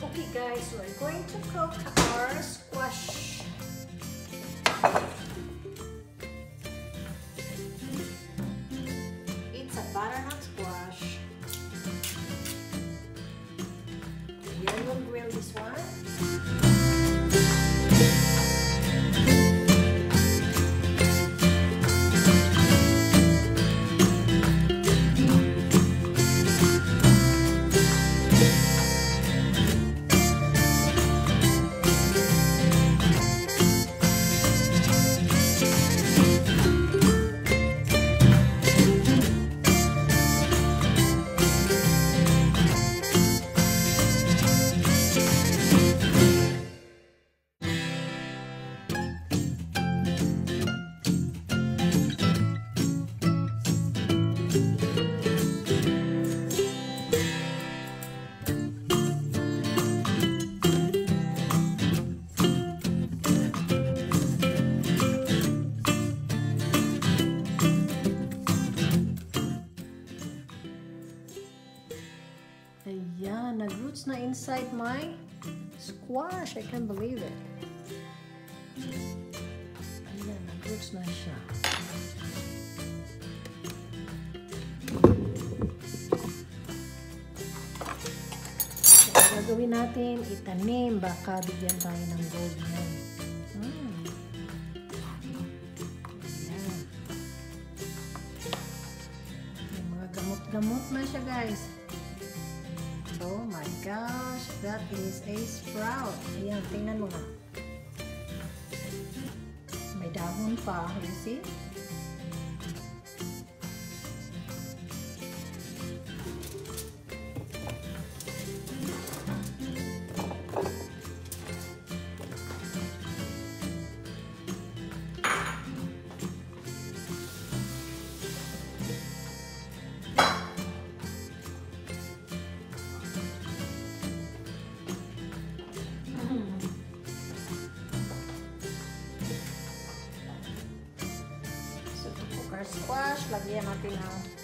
Okay guys, we're going to cook our squash. It's a butternut squash. Here we'll grill this one. Ayan, nag-roots na inside my squash. I can't believe it. Ayan, nag-roots na siya. So, gagawin natin, itanim. Baka bigyan tayo ng gold yan. Hmm. May mga gamot-gamot na siya, guys. Oh my gosh, that is a sprout. Ayan, tingnan mo nga. May dahon pa, you see? la guía matinal.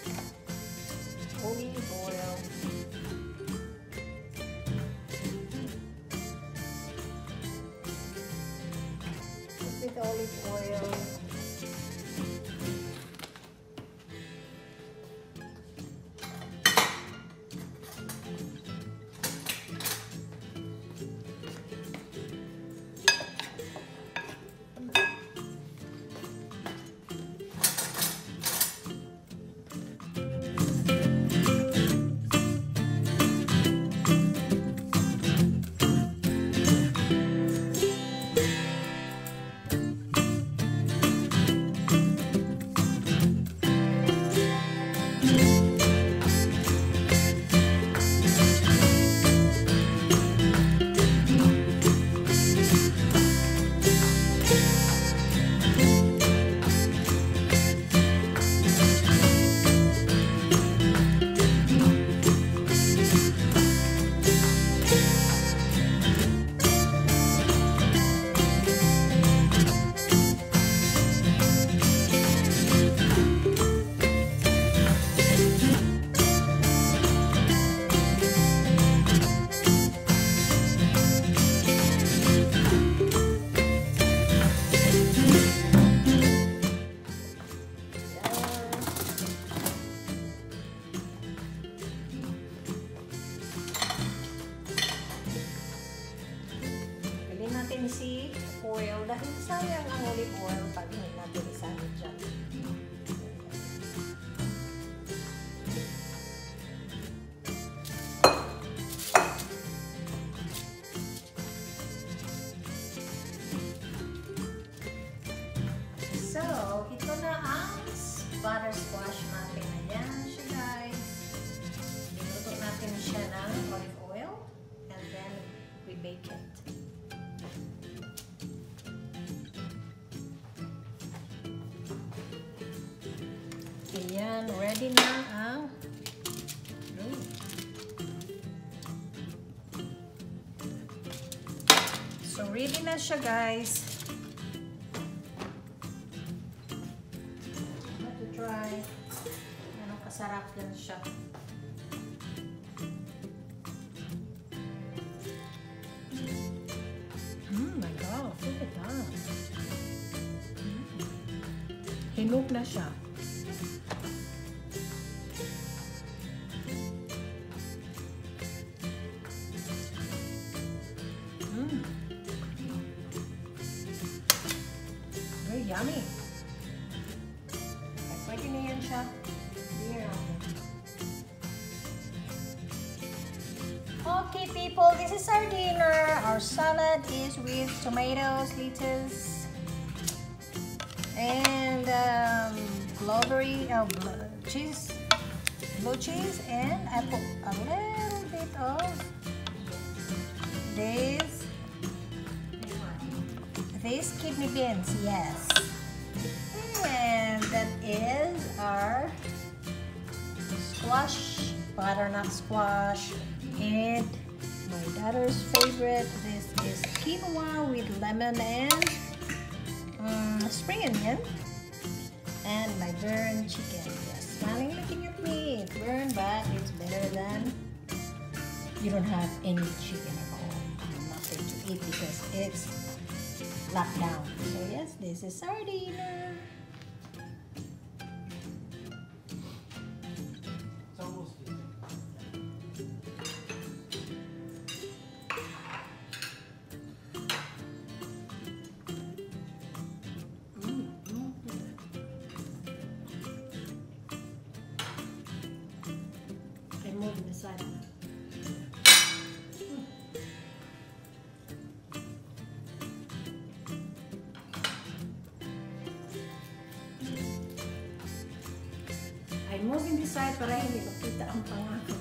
Natin si oil dahil sayang ang olive oil pag hindi natin isali ready na siya, guys. I'm to try. Anong kasarap yan siya. Mm, my God, look at that. Mm. Hinog na siya. Yummy. Okay, people, this is our dinner. Our salad is with tomatoes, lettuce, and um, glowberry, uh, bl- cheese, blue cheese, and I put a little bit of this, these kidney beans, yes. That is our squash, butternut squash, and my daughter's favorite. This is quinoa with lemon and um, spring onion, and my burnt chicken. Yes, smiling, looking at me. It's burned, but it's better than you don't have any chicken at all. Nothing to eat because it's locked down. So yes, this is our dinner. side of it. I'm moving this side para hindi makita ang pangako.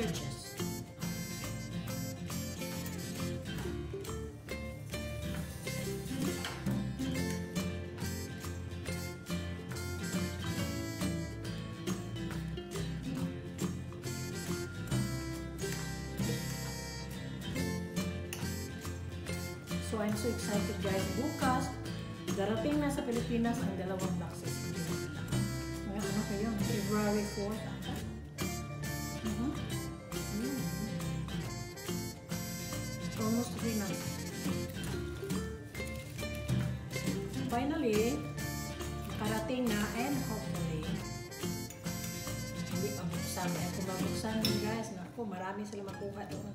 Churches. So I'm so excited guys. Bukas, darating na sa Pilipinas ang dalawang boxes. Mga ano kayo, February 4th guys, naku, marami sila makuha doon.